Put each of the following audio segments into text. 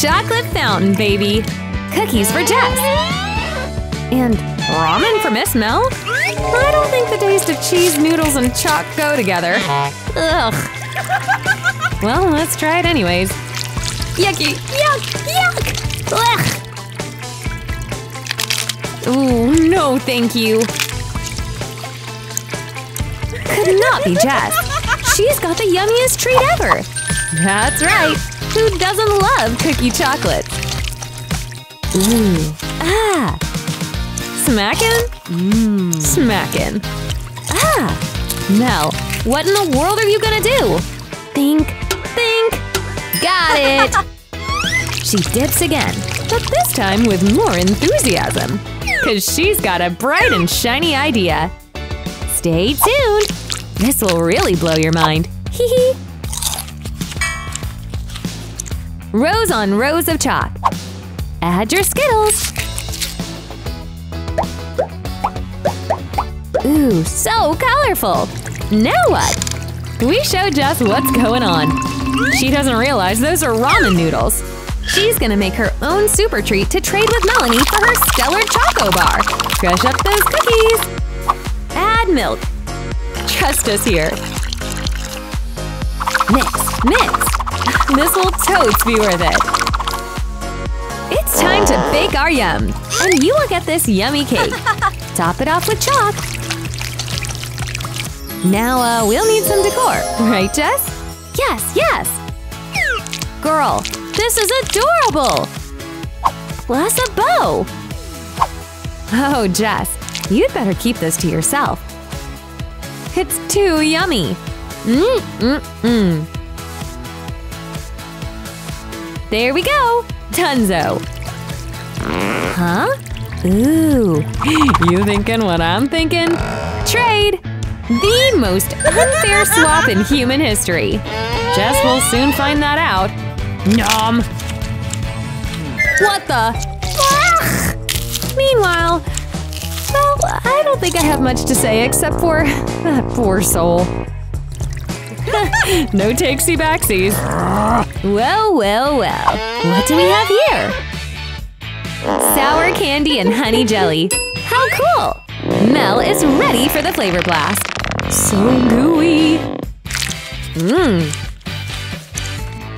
Chocolate fountain, baby! Cookies for Jess! And ramen for Miss Mel? I don't think the taste of cheese noodles and chalk go together. Ugh. Well, let's try it anyways. Yucky! Yuck! Yuck! Ugh! Ooh, no thank you. Could not be Jess. She's got the yummiest treat ever. That's right. Who doesn't love cookie chocolate? Ooh. Ah. Smackin'? Mmm. Smackin'. Ah. Mel, what in the world are you gonna do? Think, think. Got it. she dips again, but this time with more enthusiasm. Cause she's got a bright and shiny idea. Stay tuned. This will really blow your mind. Hee hee. Rows on rows of chalk. Add your Skittles. Ooh, so colorful! Now what? We show Jess what's going on. She doesn't realize those are ramen noodles. She's gonna make her own super treat to trade with Melanie for her stellar choco bar. Crush up those cookies. Add milk. Trust us here. Mix, mix. This will totes be worth it. It's time to bake our yum. And you will get this yummy cake. Top it off with chalk. Now, uh, we'll need some decor. Right, Jess? Yes, yes! Girl, this is adorable! Plus a bow! Oh, Jess, you'd better keep this to yourself. It's too yummy! Mmm-mm-mm! There we go! Dunzo! Huh? Ooh, you thinking what I'm thinking? Trade! The most unfair swap in human history. Jess will soon find that out. Nom! What the? Ugh. Meanwhile, well, I don't think I have much to say except for that poor soul. no takesy backsies. Well, well, well. What do we have here? Sour candy and honey jelly. How cool! Mel is ready for the flavor blast. So gooey. Mmm.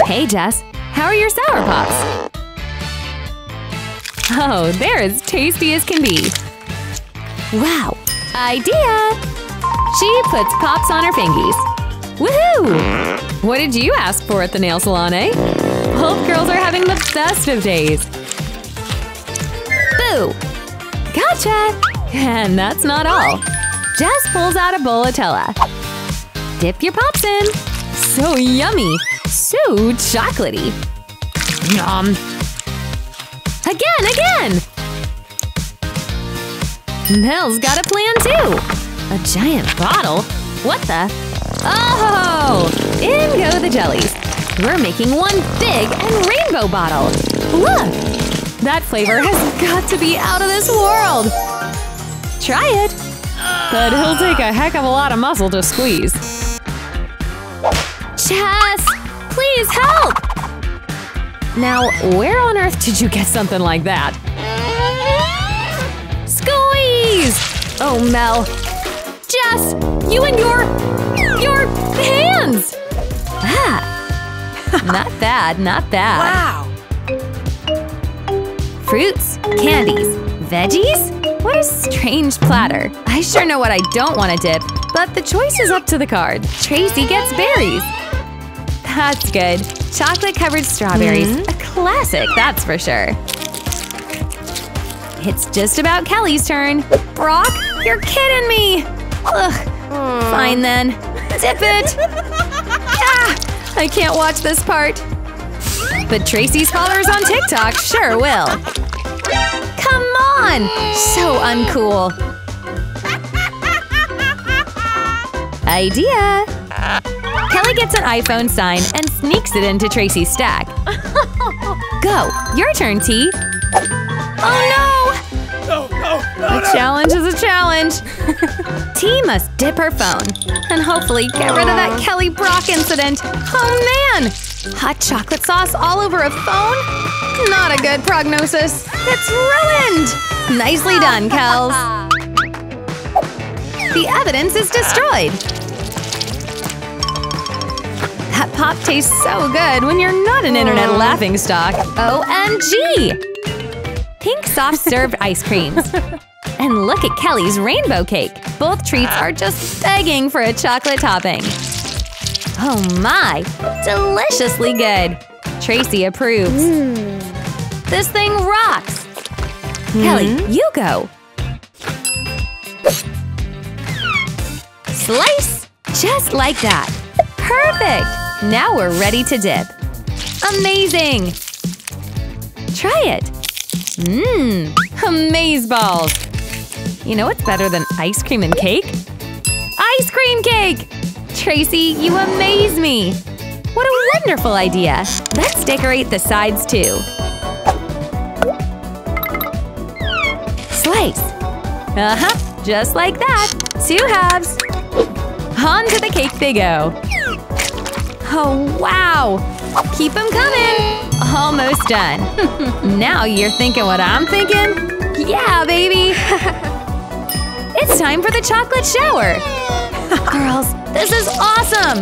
Hey, Jess. How are your sour pops? Oh, they're as tasty as can be. Wow. Idea! She puts pops on her fingies. Woohoo! What did you ask for at the nail salon, eh? Both girls are having the best of days. Boo! Gotcha! And that's not all. Jess pulls out a bowl of Tella. Dip your pops in. So yummy! So chocolatey. Yum! Again, again! Mel's got a plan too! A giant bottle? What the? Oh! In go the jellies! We're making one big and rainbow bottle! Look! That flavor has got to be out of this world! Try it! But he'll take a heck of a lot of muscle to squeeze. Jess! Please help! Now, where on earth did you get something like that? Squeeze! Oh, Mel. Jess! You and your… your hands! Not bad, not bad. Wow! Fruits, candies, veggies? What a strange platter. I sure know what I don't want to dip, but the choice is up to the card. Tracy gets berries. That's good. Chocolate-covered strawberries. Mm-hmm. A classic, that's for sure. It's just about Kelly's turn. Brock, you're kidding me! Ugh. Fine then. Dip it! I can't watch this part. But Tracy's followers on TikTok sure will. Come on! So uncool. Idea! Kelly gets an iPhone sign and sneaks it into Tracy's stack. Go! Your turn, T. Oh No, no, no, no! A challenge is a challenge. T must dip her phone and hopefully get rid of that Kelly Brock incident. Oh man! Hot chocolate sauce all over a phone? Not a good prognosis. It's ruined! Nicely done, Kels. The evidence is destroyed. That pop tastes so good when you're not an internet laughingstock. OMG! Pink soft served ice creams. And look at Kelly's rainbow cake. Both treats are just begging for a chocolate topping. Oh my! Deliciously good! Tracy approves. Hmm. This thing rocks! Kelly, hmm? you go! Slice! Just like that! Perfect! Now we're ready to dip. Amazing! Try it! Mmm! Amaze balls! You know what's better than ice cream and cake? Ice cream cake! Tracy, you amaze me! What a wonderful idea! Let's decorate the sides too. Slice! Uh-huh, just like that! Two halves! On to the cake they go! Oh, wow! Keep them coming! Almost done! now you're thinking what I'm thinking? Yeah, baby! it's time for the chocolate shower! Girls, this is awesome!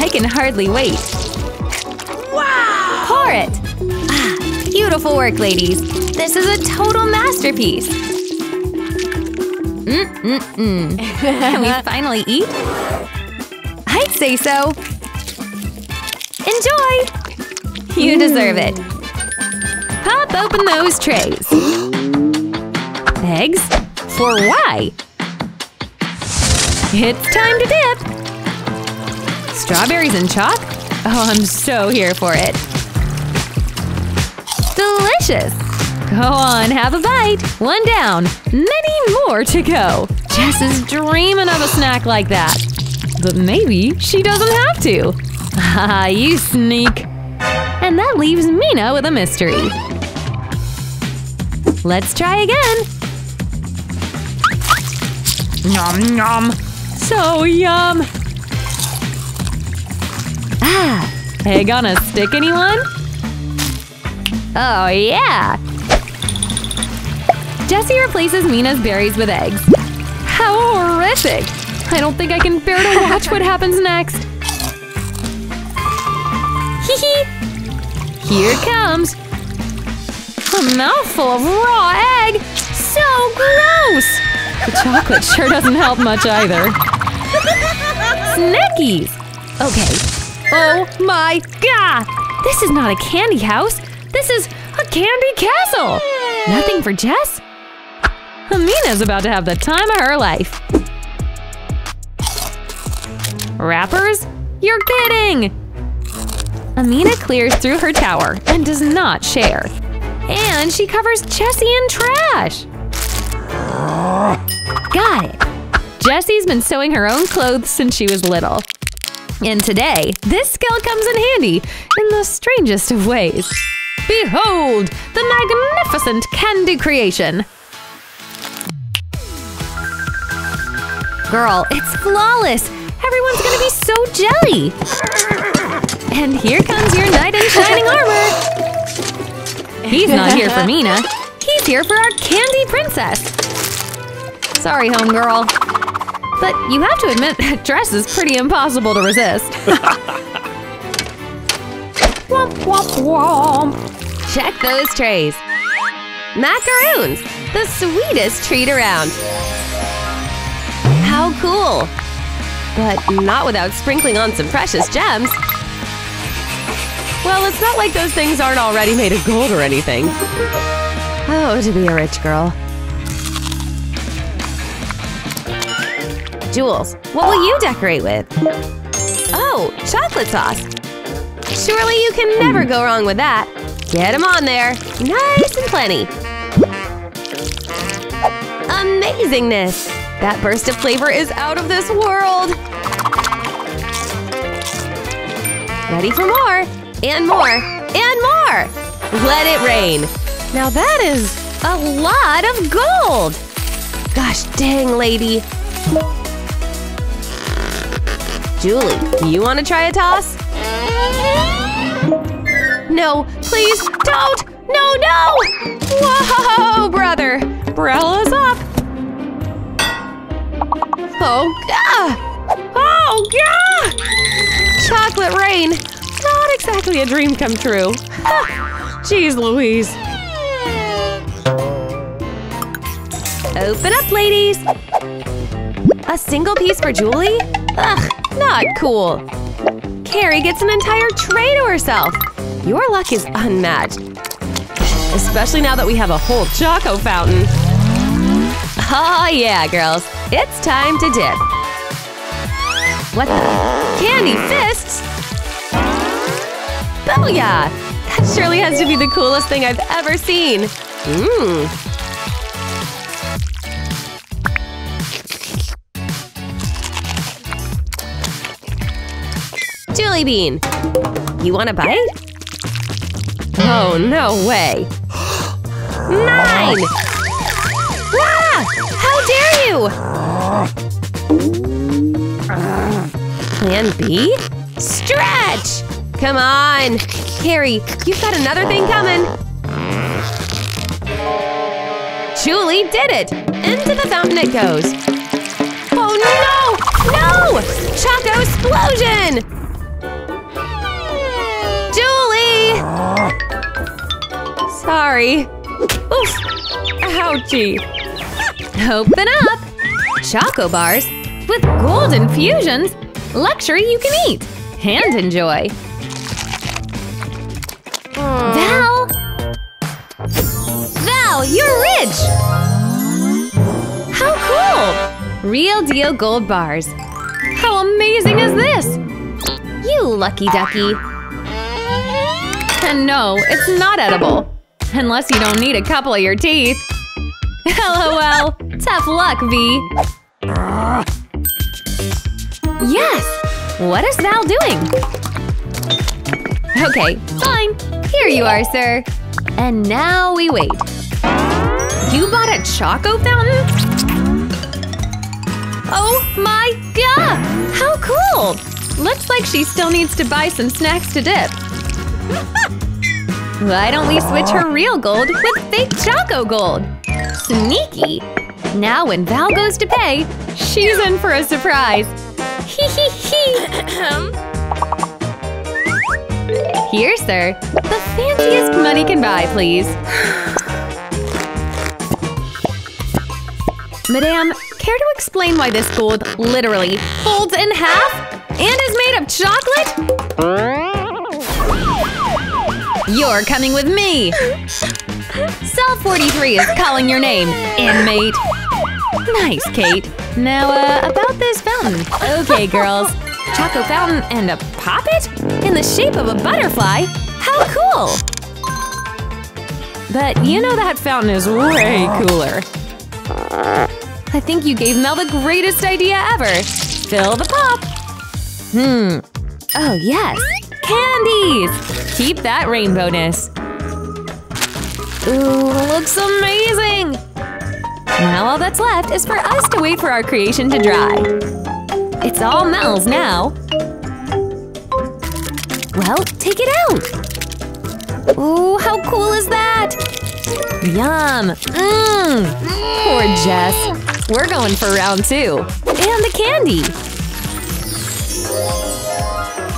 I can hardly wait. Wow! Pour it! Ah, beautiful work, ladies. This is a total masterpiece. Mm-mm-mm. Can we finally eat? I'd say so. Enjoy! You deserve it. Pop open those trays. Eggs? For why? It's time to dip! Strawberries and chalk? Oh, I'm so here for it. Delicious! Go on, have a bite. One down. Many more to go. Jess is dreaming of a snack like that. But maybe she doesn't have to. Ah, you sneak. And that leaves Mina with a mystery. Let's try again. Nom nom. So yum! Ah! Egg on a stick, anyone? Oh, yeah! Jessie replaces Mina's berries with eggs. How horrific! I don't think I can bear to watch what happens next. Hee hee! Here comes! A mouthful of raw egg! So gross! The chocolate sure doesn't help much either. Snackies! Okay. Oh my god! This is not a candy house! This is a candy castle! Nothing for Jess? Amina's about to have the time of her life. Wrappers? You're kidding! Amina clears through her tower and does not share. And she covers Jessie in trash! Got it! Jessie's been sewing her own clothes since she was little. And today, this skill comes in handy in the strangest of ways. Behold, the magnificent candy creation! Girl, it's flawless! Everyone's gonna be so jelly! And here comes your knight in shining armor! He's not here for Mina. He's here for our candy princess! Sorry, homegirl. But you have to admit that dress is pretty impossible to resist. womp womp womp! Check those trays. Macaroons! The sweetest treat around! How cool! But not without sprinkling on some precious gems. Well, it's not like those things aren't already made of gold or anything. Oh, to be a rich girl. Jules, what will you decorate with? Oh, chocolate sauce. Surely you can never go wrong with that. Get them on there. Nice and plenty. Amazingness! That burst of flavor is out of this world! Ready for more! And more! And more! Let it rain! Now that is a lot of gold! Gosh dang, lady! Julie, you want to try a toss? no, please, don't! No, no! Whoa, brother! Brella's up! Oh, God! Oh, God! Chocolate rain! Not exactly a dream come true. Jeez Louise. Open up, ladies! A single piece for Julie? Ugh, not cool. Carrie gets an entire tray to herself. Your luck is unmatched. Especially now that we have a whole Choco fountain. Oh yeah, girls. It's time to dip. What the? Candy fists? Booyah! That surely has to be the coolest thing I've ever seen. Mmm. Julie Bean, you want a bite? Oh, no way. Mine! Ah! How dare you! Plan B? Stretch! Come on! Carrie, you've got another thing coming! Julie did it! Into the fountain it goes! Oh no! No! Choco explosion! Sorry. Oof! Ouchie! Open up! Choco bars with golden fusions! Luxury you can eat and enjoy! Val! Val, you're rich! How cool! Real deal gold bars. How amazing is this? You lucky ducky. And no, it's not edible. Unless you don't need a couple of your teeth. LOL! Tough luck, V! Yes! What is Val doing? Okay, fine. Here you are, sir. And now we wait. You bought a Choco fountain? Oh my god! How cool! Looks like she still needs to buy some snacks to dip. Why don't we switch her real gold with fake Choco gold? Sneaky! Now when Val goes to pay, she's in for a surprise. Hee hee hee! Here, sir. The fanciest money can buy, please. Madame, care to explain why this gold literally folds in half and is made of chocolate? You're coming with me! Cell 43 is calling your name, inmate. Nice, Kate. Now, uh, about this fountain. Okay, girls. Choco fountain and a poppet? In the shape of a butterfly? How cool! But you know that fountain is way cooler. I think you gave Mel the greatest idea ever. Fill the pop. Hmm. Oh, yes. Candies! Keep that rainbowness. Ooh, looks amazing! Now all that's left is for us to wait for our creation to dry. It's all Mel's now. Well, take it out! Ooh, how cool is that? Yum! Mmm! Poor Jess. We're going for round two. And the candy!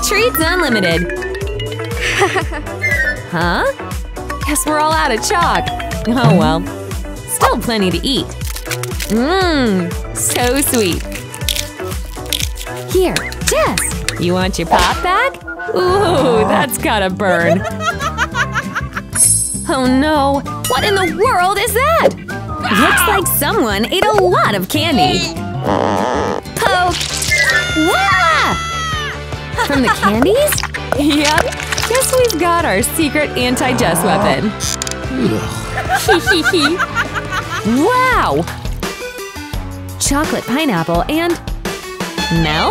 Treats unlimited. huh? Guess we're all out of chalk. Oh well. Still plenty to eat. Mmm, so sweet. Here, Jess, you want your pop back? Ooh, that's gotta burn. Oh no, what in the world is that? Looks like someone ate a lot of candy. Oh, Poke! Wah! From the candies? Yep, guess we've got our secret anti-Jess weapon. Wow! Chocolate pineapple and… Mel?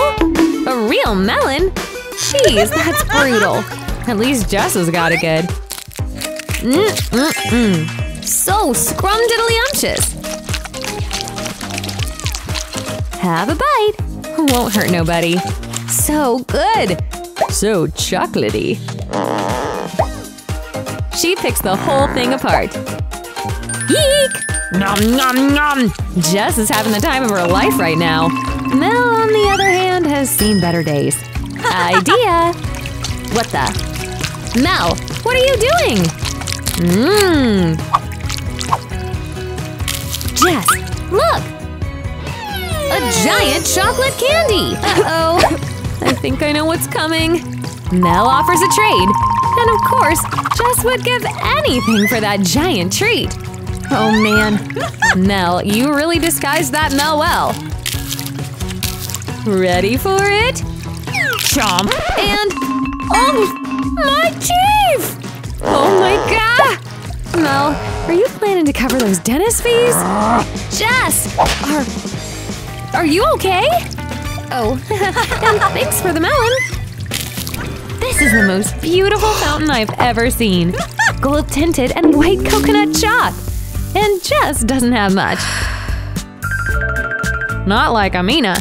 A real melon? Jeez, that's brutal. At least Jess has got it good. Mm -mm -mm. So scrumdiddlyumptious. Have a bite. Won't hurt nobody. So good. So chocolatey. She picks the whole thing apart. Eek! Nom nom nom! Jess is having the time of her life right now. Mel, on the other hand, has seen better days. Idea! What the? Mel, what are you doing? Mmm. Jess, look! A giant chocolate candy! Uh-oh. I think I know what's coming. Mel offers a trade. And of course, Jess would give anything for that giant treat. Oh man. Mel, you really disguised that Mel well. Ready for it? Chomp! And… Oh! My teeth! Oh my god! Mel, are you planning to cover those dentist fees? Jess! Are… Are you okay? Oh, and thanks for the melon! This is the most beautiful fountain I've ever seen. Gold tinted and white coconut chalk. And Jess doesn't have much. Not like Amina.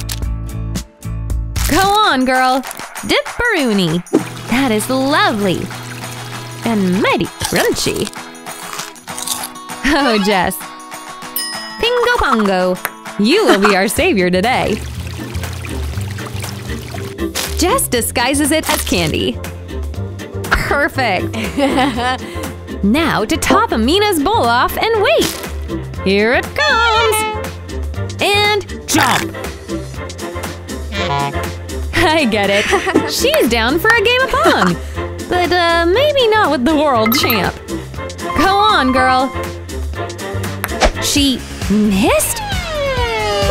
Go on, girl. Dip Baruni. That is lovely. And mighty crunchy. Oh, Jess. Pingo Pongo. You will be our savior today. Jess disguises it as candy. Perfect! now to top Amina's bowl off and wait! Here it comes! And jump! I get it. She's down for a game of Pong! But uh, maybe not with the world champ. Go on, girl! She missed?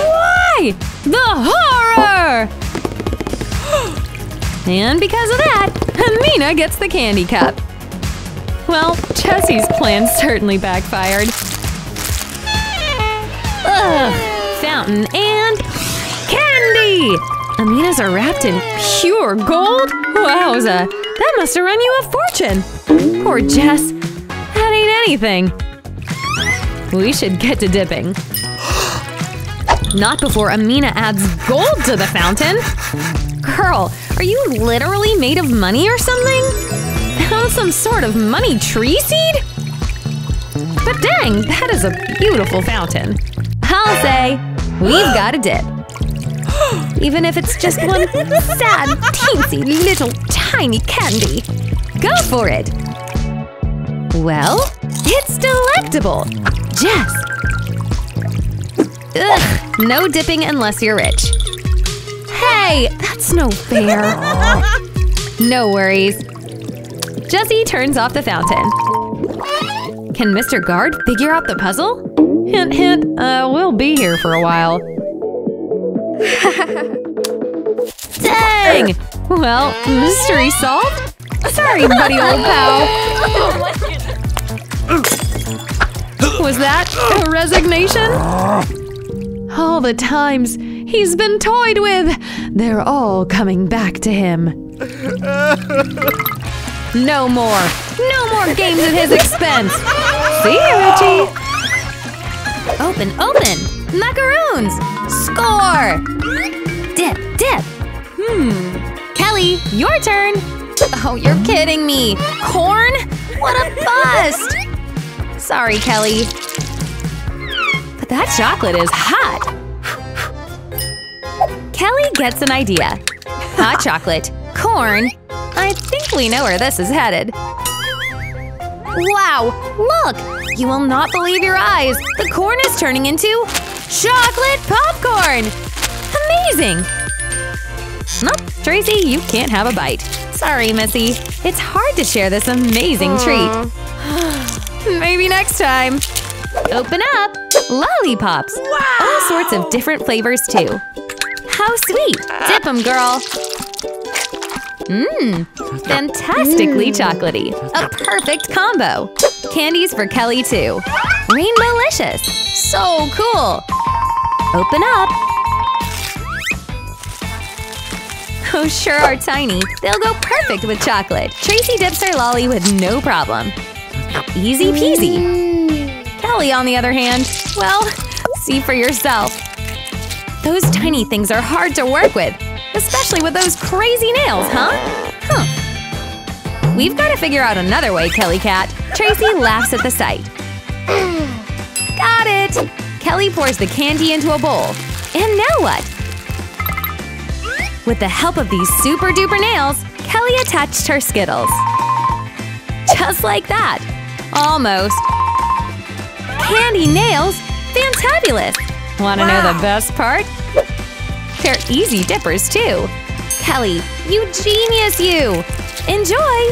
Why? The horror! And because of that, Amina gets the candy cup. Well, Jesse's plan certainly backfired. Ugh! Fountain and candy! Amina's are wrapped in pure gold? Wowza! That must have run you a fortune! Poor Jess. That ain't anything. We should get to dipping. Not before Amina adds gold to the fountain! Girl, are you literally made of money or something? Found some sort of money tree seed? But dang, that is a beautiful fountain. I'll say, we've got a dip. Even if it's just one sad, teensy, little, tiny candy. Go for it! Well, it's delectable! Jess! Ugh, no dipping unless you're rich. That's no fair. no worries. Jesse turns off the fountain. Can Mr. Guard figure out the puzzle? Hint, hint, uh, we'll be here for a while. Dang! Well, mystery solved? Sorry, buddy old pal. Was that a resignation? All the times he's been toyed with, they're all coming back to him. No more! No more games at his expense! See you, Richie! Open, open! Macaroons! Score! Dip, dip! Hmm. Kelly, your turn! Oh, you're kidding me! Corn? What a bust! Sorry, Kelly. But that chocolate is hot! Kelly gets an idea. Hot chocolate, corn. I think we know where this is headed. Wow! Look! You will not believe your eyes! The corn is turning into chocolate popcorn! Amazing! Nope, Tracy, you can't have a bite. Sorry, Missy. It's hard to share this amazing treat. Maybe next time. Open up! Lollipops! Wow. All sorts of different flavors, too. How sweet! Dip them, girl! Mmm, fantastically mmm. chocolatey. A perfect combo. Candies for Kelly, too. Rainbowlicious. So cool. Open up. Oh, sure are tiny. They'll go perfect with chocolate. Tracy dips her lolly with no problem. Easy peasy. Mmm. Kelly, on the other hand, well, see for yourself. Those tiny things are hard to work with, especially with those crazy nails, huh? Huh. We've got to figure out another way, Kelly Cat. Tracy laughs at the sight. Got it! Kelly pours the candy into a bowl. And now what? With the help of these super duper nails, Kelly attached her Skittles. Just like that. Almost. Candy nails? Fantabulous! Wanna know the best part? They're easy dippers too. Kelly, you genius you! Enjoy!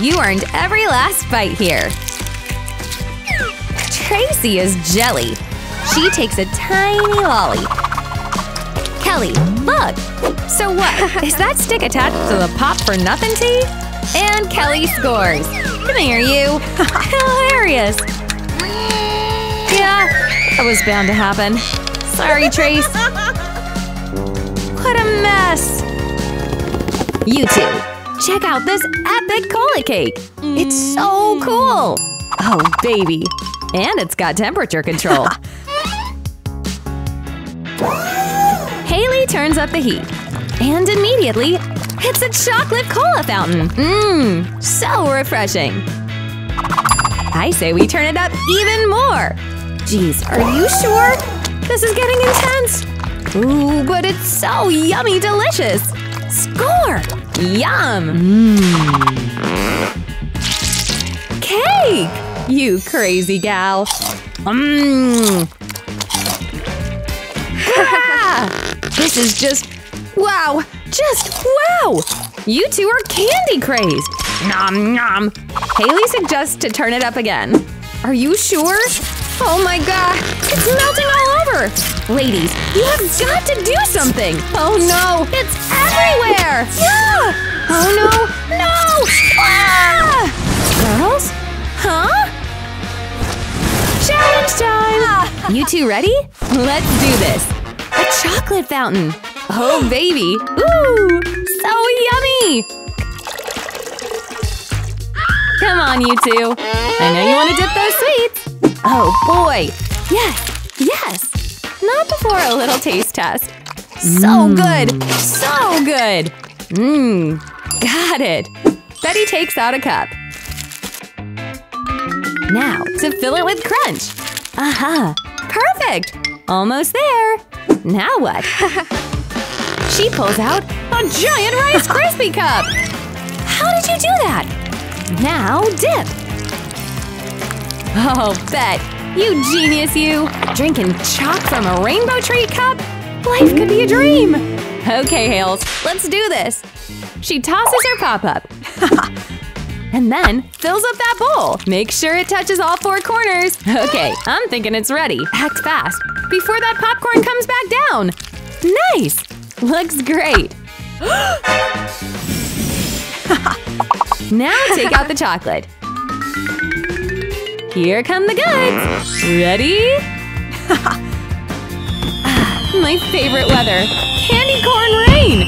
You earned every last bite here. Tracy is jelly. She takes a tiny lolly. Kelly, look! So what, is that stick attached to the pop for nothing tea? And Kelly scores! Come here, you! Hilarious! Yeah, that was bound to happen. Sorry, Trace. What a mess! You two, check out this epic cola cake! It's so cool! Oh, baby. And it's got temperature control. Haley turns up the heat. And immediately, it's a chocolate cola fountain! Mmm, so refreshing! I say we turn it up even more! Geez, are you sure? This is getting intense! Ooh, but it's so yummy delicious! Score! Yum! Mmm. Cake! You crazy gal! Mmm! This is just… wow! Just wow! You two are candy crazed! Nom nom! Haley suggests to turn it up again. Are you sure? Oh my god! It's melting all over! Ladies, you have got to do something! Oh no! It's everywhere! Yeah! Oh no! No! Ah! Girls? Huh? Challenge time! You two ready? Let's do this! A chocolate fountain! Oh baby! Ooh! So yummy! Come on, you two! I know you want to dip those sweets! Oh boy! Yes! Yes! Not before a little taste test. So mm. good! So good! Mmm. Got it! Betty takes out a cup. Now, to fill it with crunch. Aha! Perfect! Almost there! Now what? she pulls out a giant Rice Krispie cup! How did you do that? Now dip! Oh, Bet, you genius you! Drinking chalk from a rainbow treat cup? Life could be a dream! Okay, Hales, let's do this! She tosses her pop-up. and then fills up that bowl. Make sure it touches all four corners. Okay, I'm thinking it's ready. Act fast before that popcorn comes back down. Nice! Looks great. now take out the chocolate. Here come the goods! Ready? My favorite weather! Candy corn rain!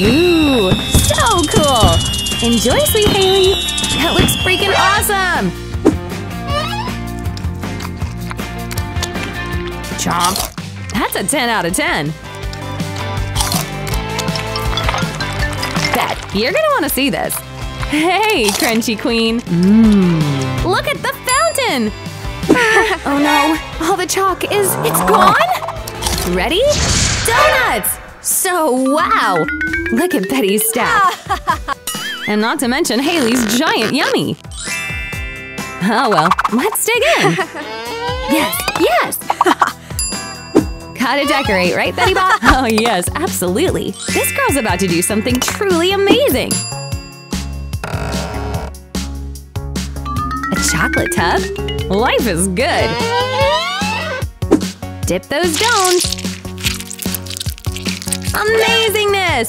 Ooh, so cool! Enjoy, sweet Haley! That looks freaking awesome! Chomp! That's a 10 out of 10! Bet, you're gonna wanna see this! Hey, Crunchy Queen! Mmm! Look at the fountain! oh no, all the chalk is… it's gone? Ready? Donuts! So wow! Look at Betty's stack. and not to mention Haley's giant yummy. Oh well, let's dig in. yes, yes! Gotta decorate, right, Betty Bop? oh yes, absolutely. This girl's about to do something truly amazing. Chocolate tub? Life is good. Dip those stones. Amazingness!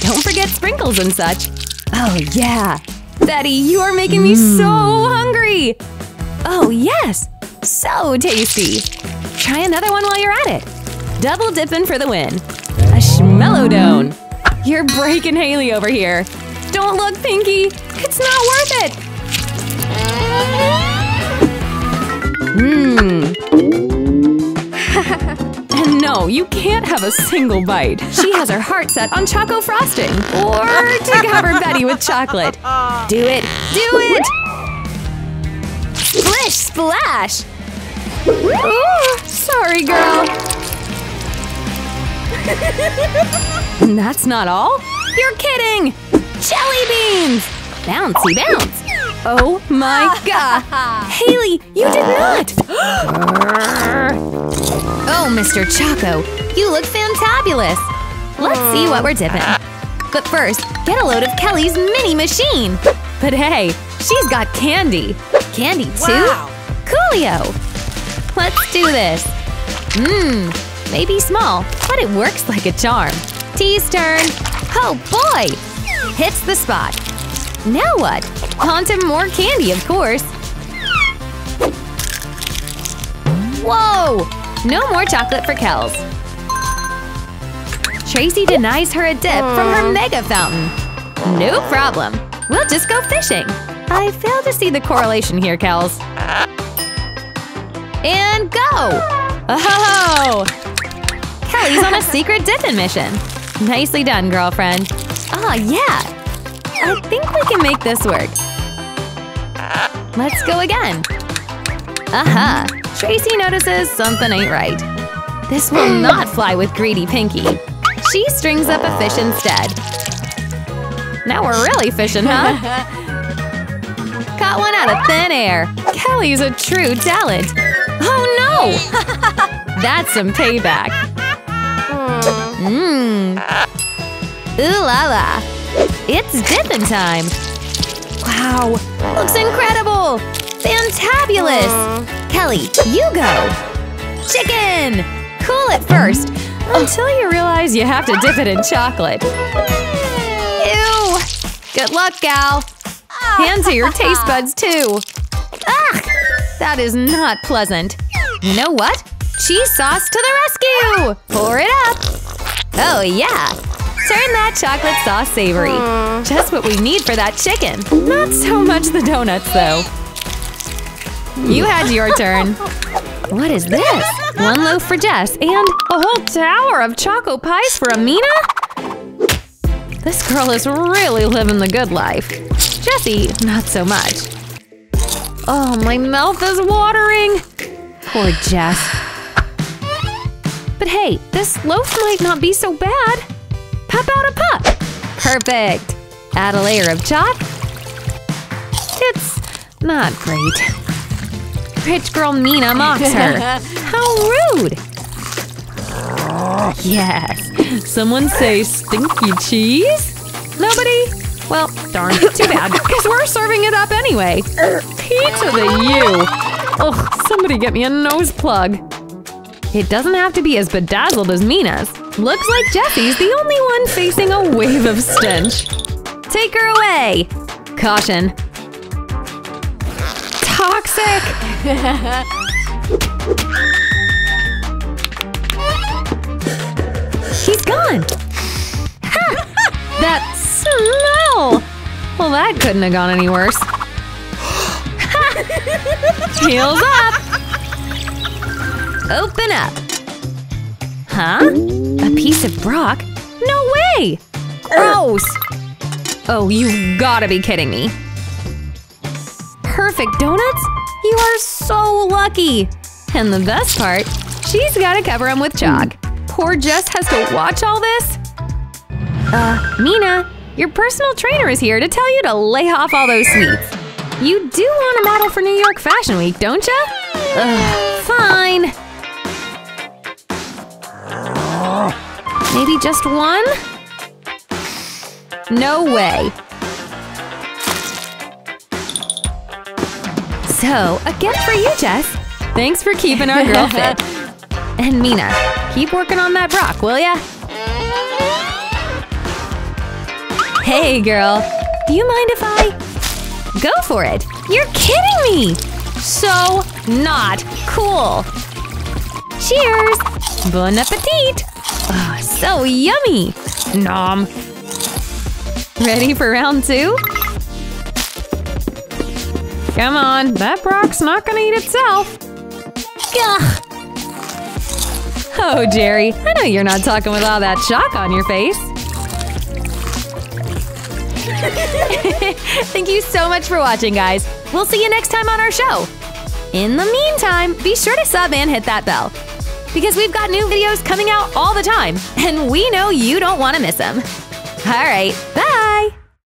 Don't forget sprinkles and such. Oh yeah. Betty, you are making me so mm. hungry! Oh yes! So tasty! Try another one while you're at it. Double dipping for the win. A schmelodone. You're breaking Haley over here. Don't look, Pinky. It's not worth it. Mmm. and no, you can't have a single bite. She has her heart set on Choco Frosting. Or to cover Betty with chocolate. Do it! Do it! Splish splash! Ooh, sorry, girl. And that's not all? You're kidding! Jelly beans! Bouncy bounce! Oh my god! Haley, you did not! oh, Mr. Choco, you look fantabulous! Let's see what we're dipping. But first, get a load of Kelly's mini machine! But hey, she's got candy! Candy too? Wow. Coolio! Let's do this! Mmm, maybe small, but it works like a charm. T's turn! Oh boy! Hits the spot. Now what? On to more candy, of course. Whoa! No more chocolate for Kels. Tracy denies her a dip from her mega fountain. No problem. We'll just go fishing. I fail to see the correlation here, Kels. And go! Oh! Kelly's on a secret dipping mission. Nicely done, girlfriend. Ah, yeah. I think we can make this work. Let's go again. Aha! Tracy notices something ain't right. This will not fly with greedy Pinky. She strings up a fish instead. Now we're really fishing, huh? Caught one out of thin air. Kelly's a true talent. Oh no! That's some payback. Mmm. Ooh la la. It's dipping time. Wow, looks incredible. Fantabulous. Kelly, you go. Chicken. Cool at first, until you realize you have to dip it in chocolate. Ew. Good luck, gal. Hand to your taste buds, too. Ah! That is not pleasant. You know what? Cheese sauce to the rescue! Pour it up! Oh yeah! Turn that chocolate sauce savory. Just what we need for that chicken. Not so much the donuts, though. You had your turn. What is this? One loaf for Jess and a whole tower of choco pies for Amina? This girl is really living the good life. Jessie, not so much. Oh, my mouth is watering! Poor Jess. But hey, this loaf might not be so bad. Pop out a pup! Perfect! Add a layer of chalk. It's not great. Rich girl Mina mocks her. How rude! Yes. Someone say stinky cheese? Nobody? Well, darn. Too bad, because we're serving it up anyway. P to the U. Ugh, somebody get me a nose plug. It doesn't have to be as bedazzled as Mina's. Looks like Jessie's the only one facing a wave of stench. Take her away! Caution. Toxic! He's gone! Ha! that smell! Well, that couldn't have gone any worse. Heels up! Open up! Huh? Piece of Brock? No way! Gross! Oh, you gotta be kidding me. Perfect donuts? You are so lucky! And the best part, she's gotta cover them with chalk. Poor Jess has to watch all this? Uh, Mina, your personal trainer is here to tell you to lay off all those sweets. You do want a model for New York Fashion Week, don't ya? Ugh, fine. Maybe just one? No way. So, a gift for you, Jess. Thanks for keeping our girl fit. And Mina, keep working on that rock, will ya? Hey, girl. Do you mind if I… Go for it! You're kidding me! So not cool! Cheers! Bon appetit! So yummy! Nom! Ready for round two? Come on, that Brock's not gonna eat itself! Gah! Oh, Jerry, I know you're not talking with all that shock on your face. Thank you so much for watching, guys. We'll see you next time on our show. In the meantime, be sure to sub and hit that bell. Because we've got new videos coming out all the time, and we know you don't want to miss them. Alright, bye!